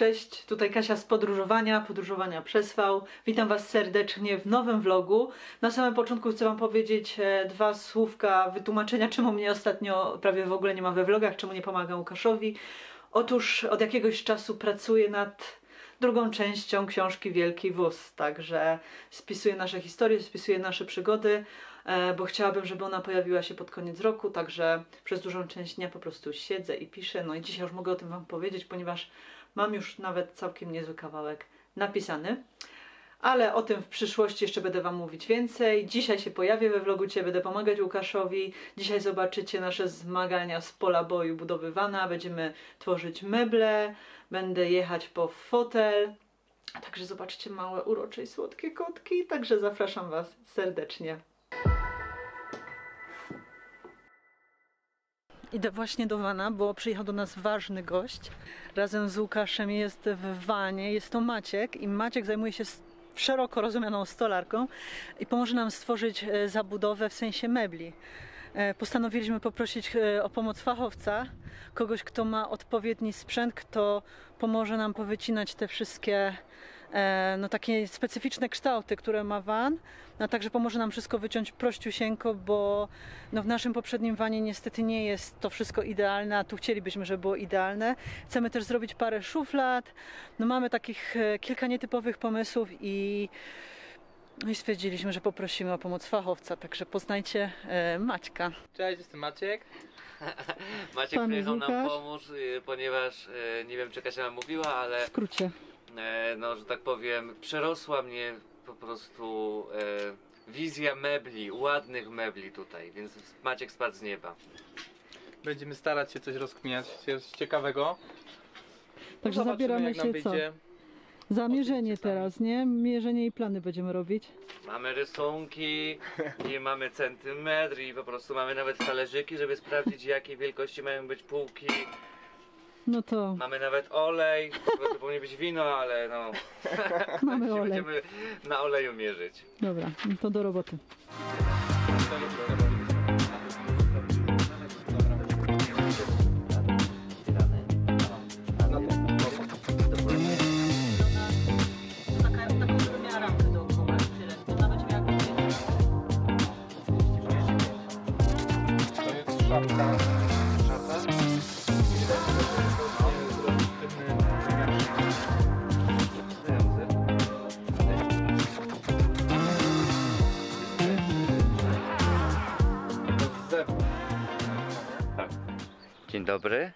Cześć, tutaj Kasia z podróżowania, podróżowania przez V. Witam Was serdecznie w nowym vlogu. Na samym początku chcę Wam powiedzieć e, dwa słówka wytłumaczenia, czemu mnie ostatnio prawie w ogóle nie ma we vlogach, czemu nie pomagam Łukaszowi. Otóż od jakiegoś czasu pracuję nad drugą częścią książki Wielki Wóz, także spisuję nasze historie, spisuję nasze przygody, e, bo chciałabym, żeby ona pojawiła się pod koniec roku, także przez dużą część dnia po prostu siedzę i piszę. No i dzisiaj już mogę o tym Wam powiedzieć, ponieważ mam już nawet całkiem niezły kawałek napisany. Ale o tym w przyszłości jeszcze będę Wam mówić więcej. Dzisiaj się pojawię we vlogu Cię, będę pomagać Łukaszowi. Dzisiaj zobaczycie nasze zmagania z pola boju budowywana. Będziemy tworzyć meble, będę jechać po fotel. A także zobaczcie małe, urocze i słodkie kotki. Także zapraszam Was serdecznie. Idę właśnie do Wana, bo przyjechał do nas ważny gość. Razem z Łukaszem jest w Wanie. Jest to Maciek i Maciek zajmuje się szeroko rozumianą stolarką i pomoże nam stworzyć e, zabudowę w sensie mebli. E, Postanowiliśmy poprosić e, o pomoc fachowca, kogoś, kto ma odpowiedni sprzęt, kto pomoże nam powycinać te wszystkie no, takie specyficzne kształty, które ma van, a także pomoże nam wszystko wyciąć prościusieńko, bo no, w naszym poprzednim wanie niestety nie jest to wszystko idealne, a tu chcielibyśmy, żeby było idealne. Chcemy też zrobić parę szuflad, no mamy takich e, kilka nietypowych pomysłów i no i stwierdziliśmy, że poprosimy o pomoc fachowca, także poznajcie e, Maćka. Cześć, jestem Maciek. Maciek Pan przyjechał nam Łukasz. pomóc, y, ponieważ y, nie wiem czy Kasia nam mówiła, ale W skrócie. E, no, że tak powiem, przerosła mnie po prostu e, wizja mebli, ładnych mebli tutaj, więc Maciek spadł z nieba. Będziemy starać się coś rozkminiać, coś ciekawego. Także Zobaczymy, zabieramy jak nam się co? Zamierzenie teraz, nie? Mierzenie i plany będziemy robić. Mamy rysunki i mamy centymetr i po prostu mamy nawet talerzyki, żeby sprawdzić jakiej wielkości mają być półki. No to Mamy nawet olej, to powinno być wino, ale no mamy olej. będziemy na oleju mierzyć. Dobra, no to do roboty. Taka, Dzień dobry.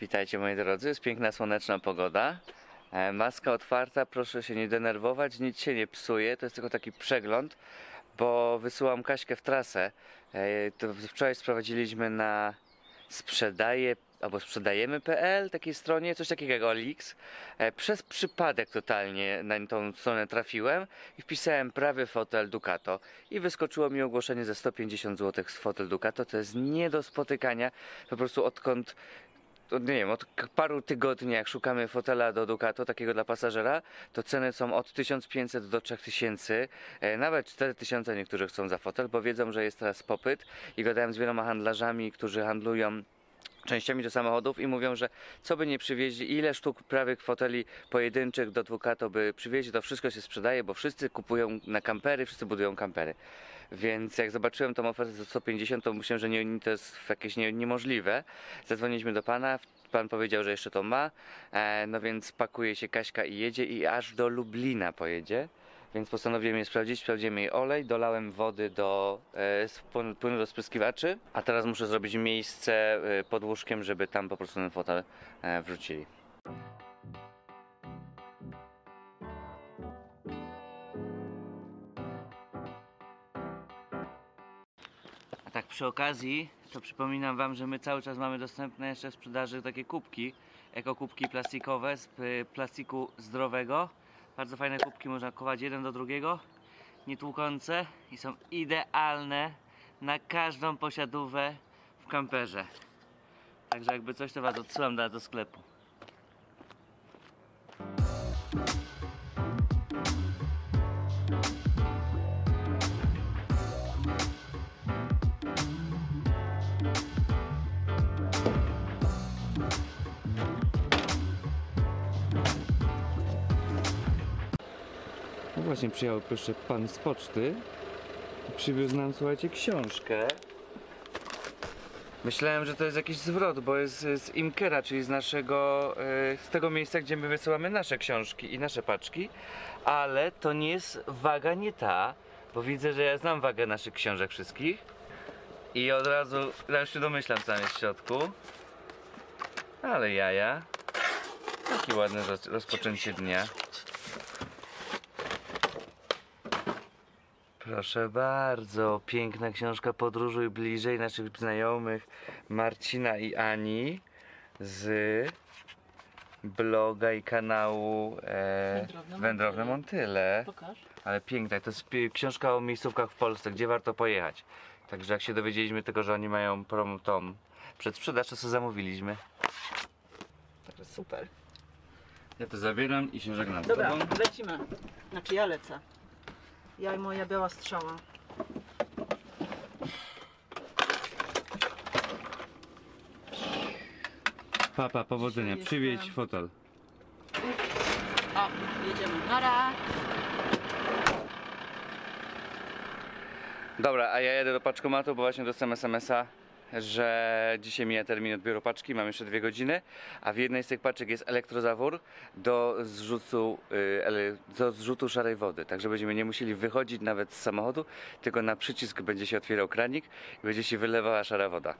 Witajcie moi drodzy. Jest piękna słoneczna pogoda. E, Maska otwarta, proszę się nie denerwować, nic się nie psuje. To jest tylko taki przegląd, bo wysyłam Kaśkę w trasę. E, To wczoraj sprowadziliśmy na sprzedaje albo sprzedajemy.pl, takiej stronie, coś takiego OLX. E, Przez przypadek totalnie na tą stronę trafiłem i wpisałem prawy fotel Ducato i wyskoczyło mi ogłoszenie za 150 zł z fotel Ducato. To jest nie do spotykania. Po prostu odkąd nie wiem, od paru tygodni jak szukamy fotela do Ducato, takiego dla pasażera, to ceny są od 1500 do 3000, e, nawet 4000 niektórzy chcą za fotel, bo wiedzą, że jest teraz popyt i gadałem z wieloma handlarzami, którzy handlują częściami do samochodów i mówią, że co by nie przywieźli, ile sztuk prawych foteli pojedynczych do Ducato by przywieźli, to wszystko się sprzedaje, bo wszyscy kupują na kampery, wszyscy budują kampery. Więc jak zobaczyłem tą ofertę za 150, to myślałem, że nie, to jest jakieś nie, niemożliwe. Zadzwoniliśmy do pana, pan powiedział, że jeszcze to ma, e, no więc pakuje się Kaśka i jedzie i aż do Lublina pojedzie. Więc postanowiłem je sprawdzić, sprawdziłem jej olej, dolałem wody do e, płynu do spryskiwaczy, a teraz muszę zrobić miejsce e, pod łóżkiem, żeby tam po prostu ten fotel e, wrzucili. A tak przy okazji, to przypominam Wam, że my cały czas mamy dostępne jeszcze w sprzedaży takie kubki, ekokubki plastikowe z y, plastiku zdrowego. Bardzo fajne kubki, można kować jeden do drugiego, nietłukące i są idealne na każdą posiadówę w kamperze. Także jakby coś, to Was odsyłam do sklepu. Właśnie przyjechał proszę pan z poczty. Przywiózł nam, słuchajcie, książkę. Myślałem, że to jest jakiś zwrot, bo jest z Imkera, czyli z naszego, e, z tego miejsca, gdzie my wysyłamy nasze książki i nasze paczki, ale to nie jest waga nie ta, bo widzę, że ja znam wagę naszych książek wszystkich. I od razu, ja już się domyślam co tam jest w środku, ale jaja, takie ładne roz- rozpoczęcie dnia. Proszę bardzo, piękna książka Podróżuj bliżej naszych znajomych Marcina i Ani z bloga i kanału e, Wędrowne Wędrowne Montyle. Pokaż. Ale piękna, to jest książka o miejscówkach w Polsce, gdzie warto pojechać. Także jak się dowiedzieliśmy tego, że oni mają prom tom przedsprzedaż, to sobie zamówiliśmy. Także super. Ja to zabieram i się żegnam Dobra, lecimy. Znaczy ja lecę. Ja i moja biała strzała. Papa, powodzenia, Jestem. przywieź fotel. O, jedziemy. Nara! Dobra, a ja jedę do paczkomatu, bo właśnie dostałem SMS-a, że dzisiaj mija termin odbioru paczki, mam jeszcze dwie godziny, a w jednej z tych paczek jest elektrozawór do zrzutu, y, do zrzutu szarej wody. Także będziemy nie musieli wychodzić nawet z samochodu, tylko na przycisk będzie się otwierał kranik i będzie się wylewała szara woda.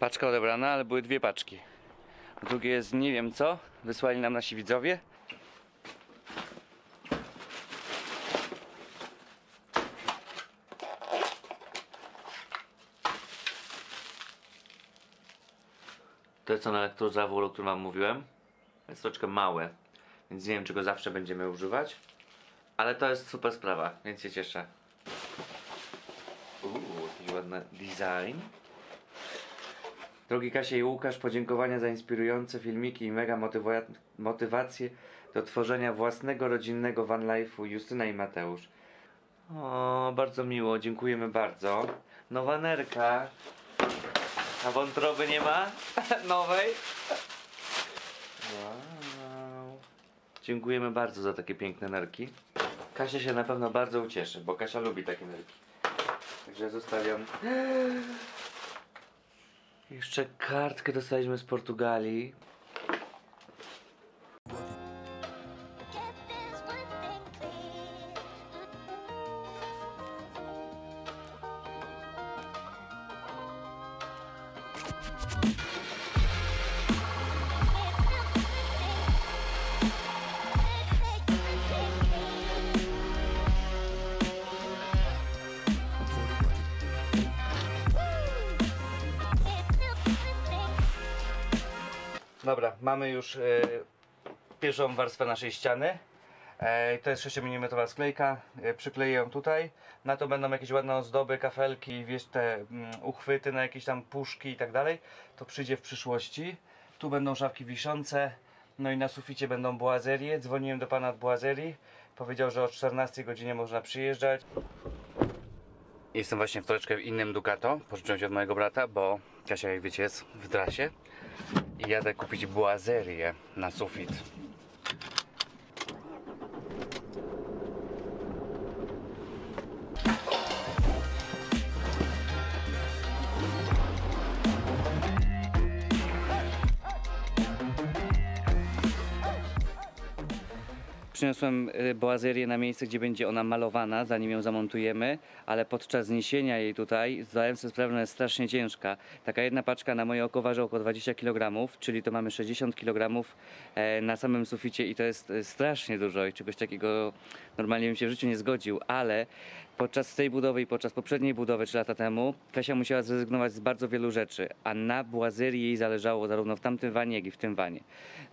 Paczka odebrana, ale były dwie paczki. Drugie jest nie wiem co, wysłali nam nasi widzowie. To jest ten elektrozawór, o którym wam mówiłem. Jest troszeczkę małe, więc nie wiem czy go zawsze będziemy używać. Ale to jest super sprawa, więc się cieszę. Uuu, jakiś ładny design. Drogi Kasia i Łukasz, podziękowania za inspirujące filmiki i mega motywa- motywacje do tworzenia własnego rodzinnego van life'u Justyna i Mateusz. O, bardzo miło, dziękujemy bardzo. Nowa nerka. A wątroby nie ma? Nowej? Wow. Dziękujemy bardzo za takie piękne nerki. Kasia się na pewno bardzo ucieszy, bo Kasia lubi takie nerki. Także zostawiam. Jeszcze kartkę dostaliśmy z Portugalii. Dobra, mamy już e, pierwszą warstwę naszej ściany. E, to jest 6 mm sklejka. E, przykleję ją tutaj. Na to będą jakieś ładne ozdoby, kafelki, wiesz, te mm, uchwyty na jakieś tam puszki i tak dalej. To przyjdzie w przyszłości. Tu będą szafki wiszące. No i na suficie będą błazerie. Dzwoniłem do pana od błazerii. Powiedział, że o 14 godzinie można przyjeżdżać. Jestem właśnie w troszeczkę w innym Ducato. Pożyczyłem się od mojego brata, bo Kasia, jak wiecie, jest w drasie. Jadę kupić błazerię na sufit. Przyniosłem y, boazerię na miejsce, gdzie będzie ona malowana, zanim ją zamontujemy, ale podczas zniesienia jej tutaj zdałem sobie sprawę, że jest strasznie ciężka. Taka jedna paczka na moje oko waży około 20 kg, czyli to mamy 60 kg e, na samym suficie i to jest e, strasznie dużo i czegoś takiego normalnie bym się w życiu nie zgodził, ale podczas tej budowy i podczas poprzedniej budowy 3 lata temu Kasia musiała zrezygnować z bardzo wielu rzeczy, a na błazerii jej zależało zarówno w tamtym wanie, jak i w tym wanie.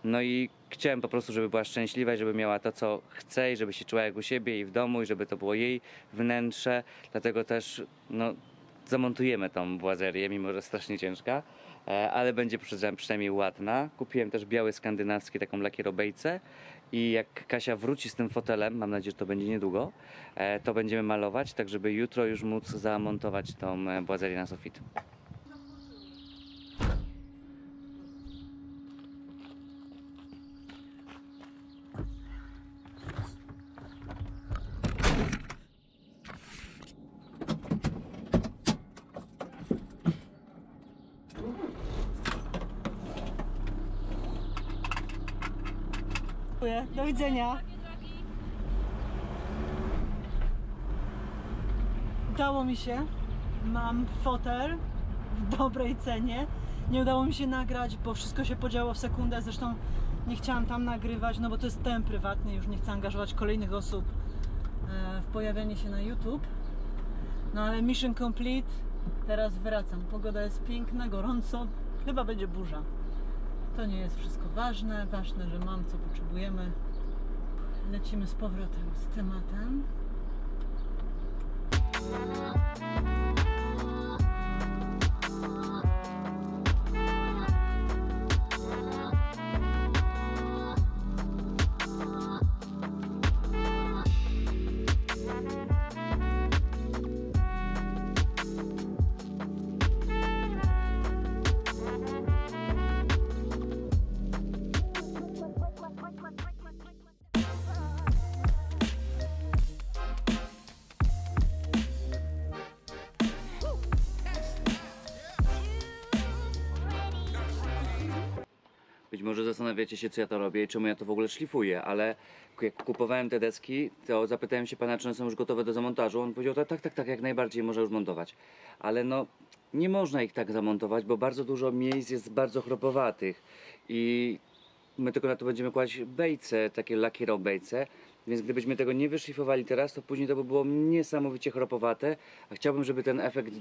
No i chciałem po prostu, żeby była szczęśliwa i żeby miała to, co chce i żeby się czuła jak u siebie i w domu i żeby to było jej wnętrze. Dlatego też, no, zamontujemy tą błazerię, mimo że strasznie ciężka, ale będzie przy- przynajmniej ładna. Kupiłem też biały skandynawski, taką lakierobejcę i jak Kasia wróci z tym fotelem, mam nadzieję, że to będzie niedługo, e, to będziemy malować, tak żeby jutro już móc zamontować tą e, błazerię na sufit. Dziękuję. Do widzenia. Udało mi się. Mam fotel w dobrej cenie. Nie udało mi się nagrać, bo wszystko się podziało w sekundę. Zresztą nie chciałam tam nagrywać, no bo to jest temat prywatny. Już nie chcę angażować kolejnych osób e, w pojawianie się na YouTube. No ale mission complete. Teraz wracam. Pogoda jest piękna, gorąco. Chyba będzie burza. To nie jest wszystko ważne. Ważne, że mam co potrzebujemy. Lecimy z powrotem z tematem. Być może zastanawiacie się, co ja to robię i czemu ja to w ogóle szlifuję, ale jak kupowałem te deski, to zapytałem się pana, czy one są już gotowe do zamontażu. On powiedział, tak, tak, tak, jak najbardziej można już montować. Ale no, nie można ich tak zamontować, bo bardzo dużo miejsc jest bardzo chropowatych i my tylko na to będziemy kłaść bejce, takie lakierą bejce, więc gdybyśmy tego nie wyszlifowali teraz, to później to by było niesamowicie chropowate, a chciałbym, żeby ten efekt,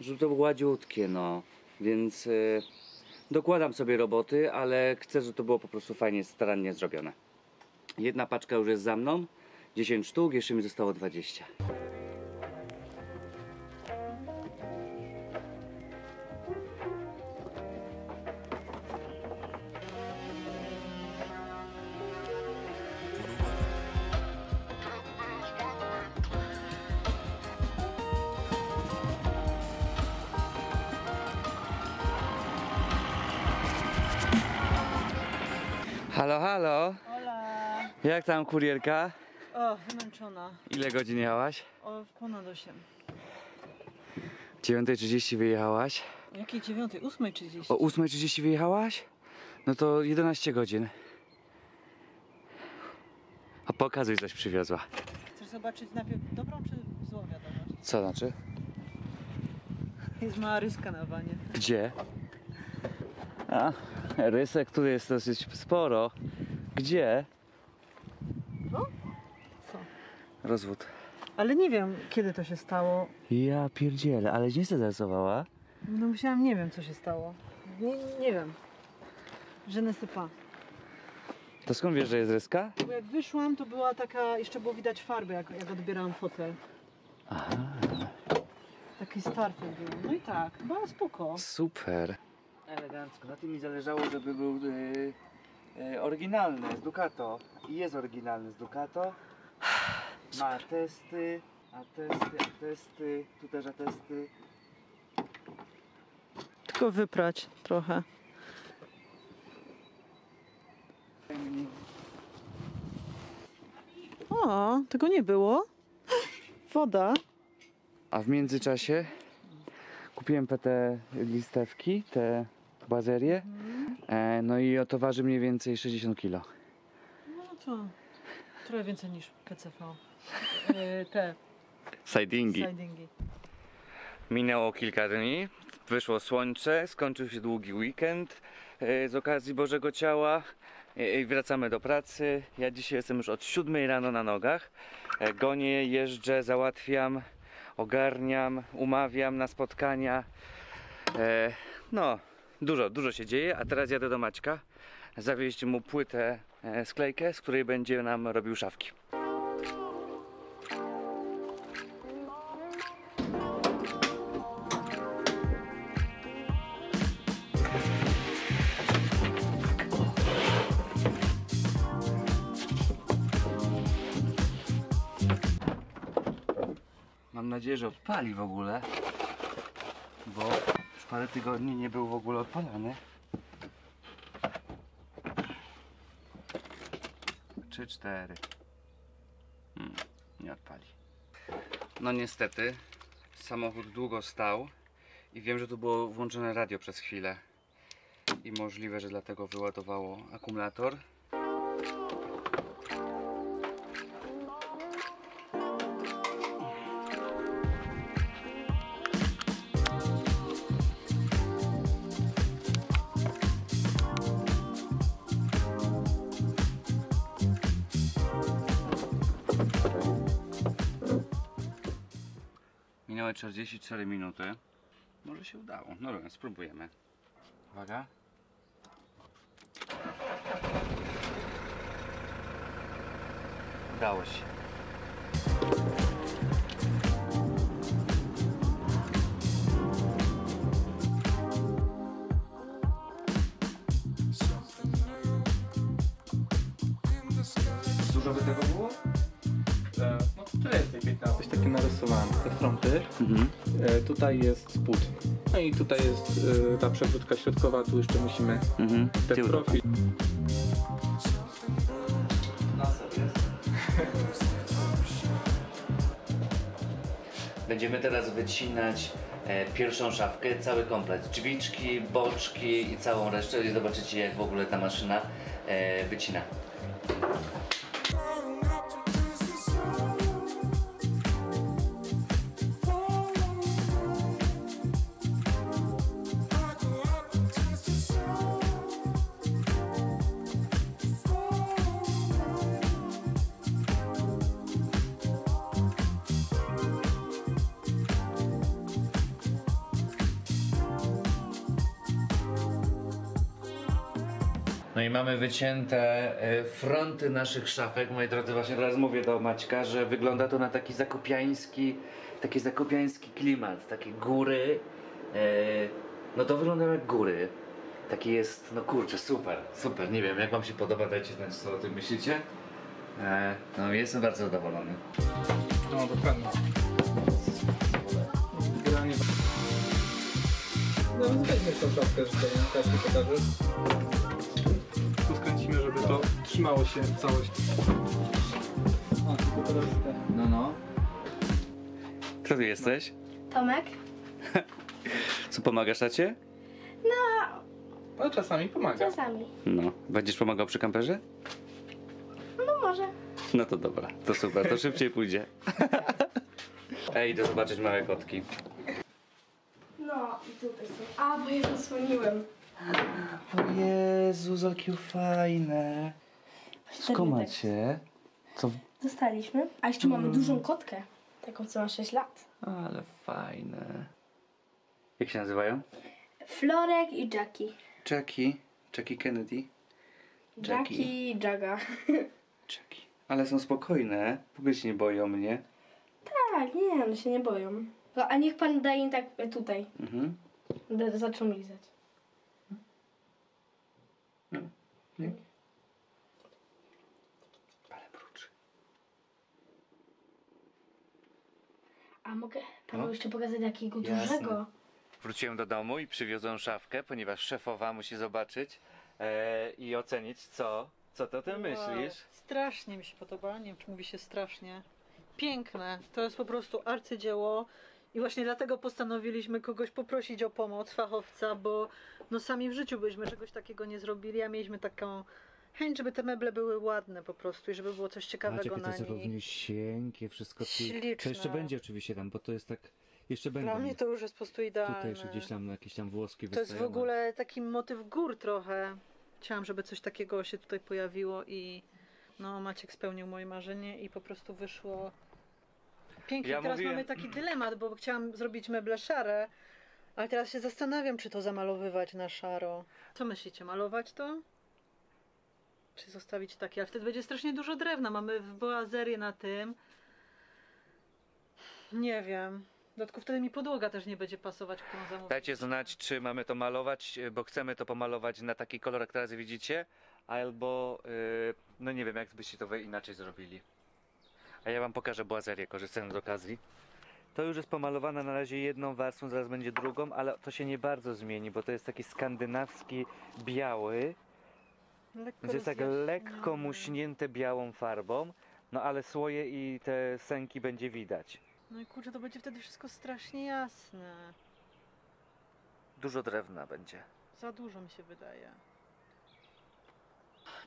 żeby to było gładziutkie, no. Więc... Yy... Dokładam sobie roboty, ale chcę, żeby to było po prostu fajnie, starannie zrobione. Jedna paczka już jest za mną, 10 sztuk, jeszcze mi zostało 20. Halo, halo, Ola! jak tam kurierka? O, wymęczona. Ile godzin jechałaś? O, ponad 8. 9.30 wyjechałaś? O jakiej dziewiątej? Ósmej trzydzieści. O 8.30 wyjechałaś? No to 11 godzin. A pokazuj, coś przywiozła. Chcesz zobaczyć najpierw dobrą czy złą wiadomość? Co znaczy? Jest mała ryska na wanie. Gdzie? A, rysek tu jest dosyć sporo. Gdzie? No? Co? Rozwód. Ale nie wiem, kiedy to się stało. Ja pierdzielę, ale nie zarysowała. No musiałam, nie wiem, co się stało. Nie, nie wiem. Sais pas. To skąd wiesz, że jest ryska? Bo jak wyszłam, to była taka, jeszcze było widać farby, jak, jak odbierałam fotel. Aha, Taki starter był. No i tak, chyba spoko. super. Elegancko. Na tym mi zależało, żeby był yy, yy, oryginalny z Ducato. I jest oryginalny z Ducato. Ma atesty, atesty, atesty, tu też atesty. Tylko wyprać trochę. O, tego nie było. Woda. A w międzyczasie kupiłem te listewki, te bazerie. E, no i to waży mniej więcej 60 kg. No to trochę więcej niż PCV. Yy, te Sidingi. sidingi. Minęło kilka dni, wyszło słońce, skończył się długi weekend e, z okazji Bożego Ciała e, i wracamy do pracy. Ja dzisiaj jestem już od 7 rano na nogach. E, Gonię, jeżdżę, załatwiam, ogarniam, umawiam na spotkania. E, No, Dużo, dużo się dzieje, a teraz jadę do Maćka zawieźć mu płytę, e, sklejkę, z której będzie nam robił szafki. Mam nadzieję, że odpali w ogóle, bo parę tygodni nie był w ogóle odpalany. Trzy, cztery. Hmm, nie odpali. No niestety, samochód długo stał i wiem, że tu było włączone radio przez chwilę. I możliwe, że dlatego wyładowało akumulator. Minęły 44 minuty. Może się udało. No dobra, spróbujemy. Uwaga. Udało się. Dużo by tego było? E, No to jest tej 15. Coś takie narysowałem. Te fronty. Mhm. E, tutaj jest spód. No i tutaj jest e, ta przewrótka środkowa. Tu jeszcze musimy Mhm. ten Tył profil. Będziemy teraz wycinać e, pierwszą szafkę, cały komplet. Drzwiczki, boczki i całą resztę. I zobaczycie jak w ogóle ta maszyna e, wycina. No i mamy wycięte e, fronty naszych szafek. Moi drodzy, właśnie teraz mówię do Maćka, że wygląda to na taki zakopiański, taki zakopiański klimat, takie góry. e, No to wygląda jak góry. Taki jest, no kurczę, super, super. Nie wiem, jak wam się podoba, dajcie znać, co o tym myślicie. E, No jestem bardzo zadowolony. No dokładnie. Generalnie... No tą szafkę, że tak ci skręcimy, żeby to trzymało się całość. O, tylko teraz te. No, no. Kto ty jesteś? Tomek? Co pomagasz tacie? Ale czasami pomaga. Czasami. No. Będziesz pomagał przy kamperze? No może. No to dobra, to super, to szybciej pójdzie. Ej, idę zobaczyć małe kotki. No i tutaj są. A, bo je zasłoniłem. O Jezu, jakie fajne. Skąd macie? Co? Dostaliśmy. A jeszcze mamy dużą kotkę. Taką, co ma 6 lat. Ale fajne. Jak się nazywają? Florek i Jackie. Jackie. Jackie Kennedy. Jackie. I Jaga. Jackie. Ale są spokojne. W ogóle się nie boją mnie. tak, nie, one się nie boją. No, a niech pan daje im tak e, tutaj. Mhm. D- zaczną lizać. Ale mruczy. A mogę panu No. jeszcze pokazać jakiego Jasne. dużego? Wróciłem do domu i przywiozłem szafkę, ponieważ szefowa musi zobaczyć e, i ocenić, co, co ty o tym myślisz. Strasznie mi się podoba, nie wiem czy mówi się strasznie. Piękne, to jest po prostu arcydzieło i właśnie dlatego postanowiliśmy kogoś poprosić o pomoc, fachowca, bo no sami w życiu byśmy czegoś takiego nie zrobili, a mieliśmy taką chęć, żeby te meble były ładne po prostu i żeby było coś ciekawego Macie, to na jest nich. również cienkie, wszystko. ci- Śliczne. To jeszcze będzie oczywiście tam, bo to jest tak. Jeszcze Dla będą. mnie to już jest po prostu idealne. Tutaj jeszcze gdzieś tam jakieś tam włoski To jest w ogóle taki motyw gór trochę. Chciałam, żeby coś takiego się tutaj pojawiło i no Maciek spełnił moje marzenie i po prostu wyszło pięknie. Ja teraz mówiłem- mamy taki dylemat, bo chciałam zrobić meble szare, ale teraz się zastanawiam, czy to zamalowywać na szaro. Co myślicie, malować to? Czy zostawić takie? Ale wtedy będzie strasznie dużo drewna. Mamy w boazerię na tym. Nie wiem. W dodatku wtedy mi podłoga też nie będzie pasować, którą zamówiłam. Dajcie znać, czy mamy to malować, bo chcemy to pomalować na taki kolor, jak teraz widzicie, albo, yy, no nie wiem, jak byście to wy inaczej zrobili. A ja wam pokażę boazerię, korzystając z okazji. To już jest pomalowane na razie jedną warstwą, zaraz będzie drugą, ale to się nie bardzo zmieni, bo to jest taki skandynawski biały, Lekko więc jest tak lekko muśnięte białą farbą, no ale słoje i te sęki będzie widać. No i kurczę, to będzie wtedy wszystko strasznie jasne. Dużo drewna będzie. Za dużo mi się wydaje.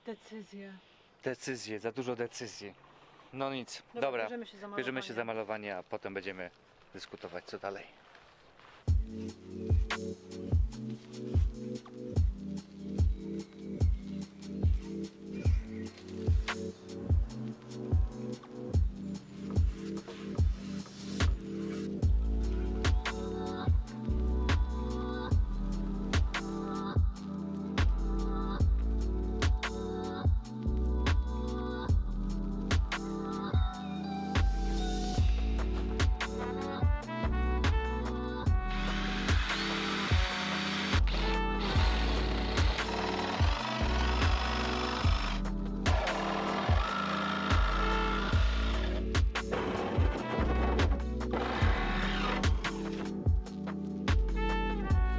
Decyzje. Decyzje, za dużo decyzji. No nic, dobra, Bierzemy się za bierzemy się za malowanie. malowanie, a potem będziemy dyskutować co dalej.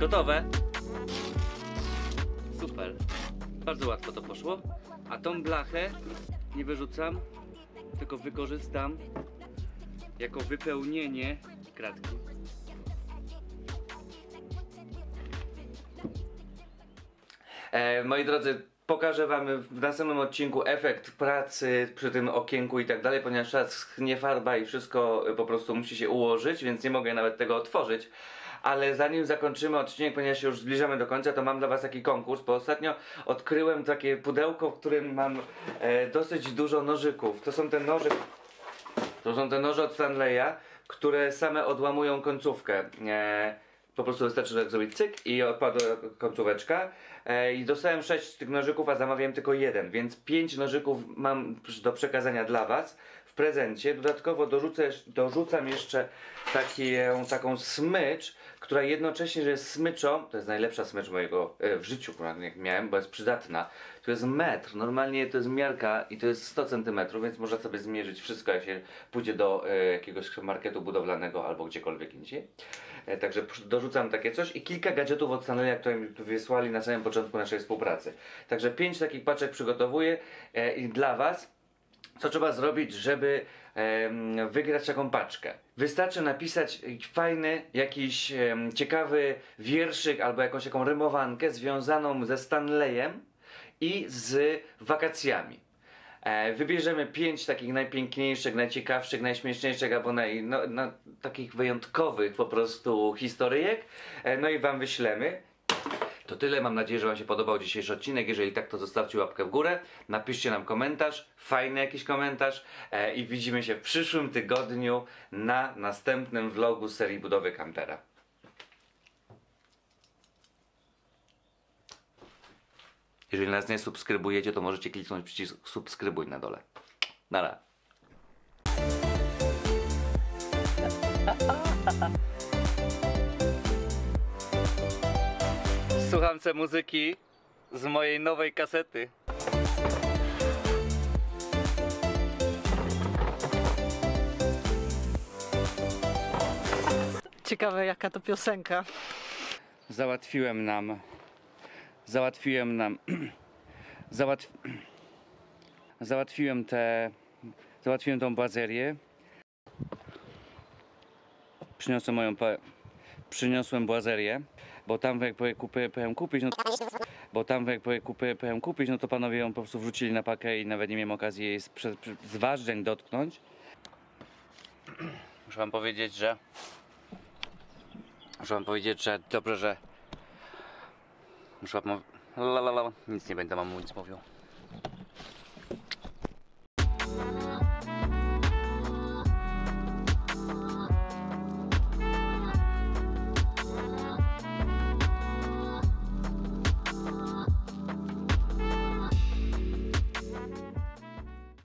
Gotowe? Super. Bardzo łatwo to poszło. A tą blachę nie wyrzucam, tylko wykorzystam jako wypełnienie kratki. E, moi drodzy, pokażę Wam w następnym odcinku efekt pracy przy tym okienku i tak dalej, ponieważ schnie farba i wszystko po prostu musi się ułożyć, więc nie mogę nawet tego otworzyć. Ale zanim zakończymy odcinek, ponieważ się już zbliżamy do końca, to mam dla Was taki konkurs, bo ostatnio odkryłem takie pudełko, w którym mam e, dosyć dużo nożyków. To są te noże, to są te noże od Stanleya, które same odłamują końcówkę. E, po prostu wystarczy tak zrobić cyk i odpada końcóweczka. E, I dostałem 6 tych nożyków, a zamawiałem tylko jeden, więc 5 nożyków mam do przekazania dla Was w prezencie. Dodatkowo dorzucę, dorzucam jeszcze takie, taką smycz, która jednocześnie, że jest smyczą, to jest najlepsza smycz mojego e, w życiu, jak miałem, bo jest przydatna. To jest metr, normalnie to jest miarka i to jest 100 cm, więc można sobie zmierzyć wszystko, jak się pójdzie do e, jakiegoś marketu budowlanego albo gdziekolwiek indziej. E, Także dorzucam takie coś i kilka gadżetów od Stanleya, które mi wysłali na samym początku naszej współpracy. Także pięć takich paczek przygotowuję e, i dla Was. Co trzeba zrobić, żeby wygrać taką paczkę? Wystarczy napisać fajny, jakiś ciekawy wierszyk albo jakąś taką rymowankę związaną ze Stanleyem i z wakacjami. E, wybierzemy pięć takich najpiękniejszych, najciekawszych, najśmieszniejszych albo naj, no, no, takich wyjątkowych po prostu historyjek. E, no i Wam wyślemy. To tyle, mam nadzieję, że Wam się podobał dzisiejszy odcinek. Jeżeli tak, to zostawcie łapkę w górę, napiszcie nam komentarz, fajny jakiś komentarz e, i widzimy się w przyszłym tygodniu na następnym vlogu serii budowy kampera. Jeżeli nas nie subskrybujecie, to możecie kliknąć przycisk subskrybuj na dole. Nara. Słucham se muzyki z mojej nowej kasety. Ciekawe jaka to piosenka. Załatwiłem nam. Załatwiłem nam. Załatw... Załatwiłem te. Załatwiłem tą błazerię. Przyniosłem moją. Przyniosłem błazerię, bo tam jak pojechałem kupić, no bo tam jak pojechałem kupić, no to panowie ją po prostu wrzucili na pakę i nawet nie miałem okazji jej z, z ważdżeń dotknąć. Muszę wam powiedzieć, że Muszę wam powiedzieć, że dobrze, że Muszę wam... Lalalala. Nic nie będę wam nic mówił.